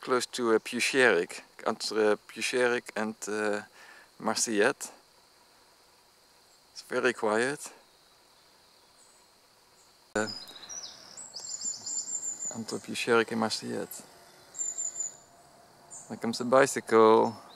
close to uh, Puicheric, entre Puicheric and uh, Marseillette. It's very quiet. Uh, entre Puicheric and Marseillette. There comes a bicycle.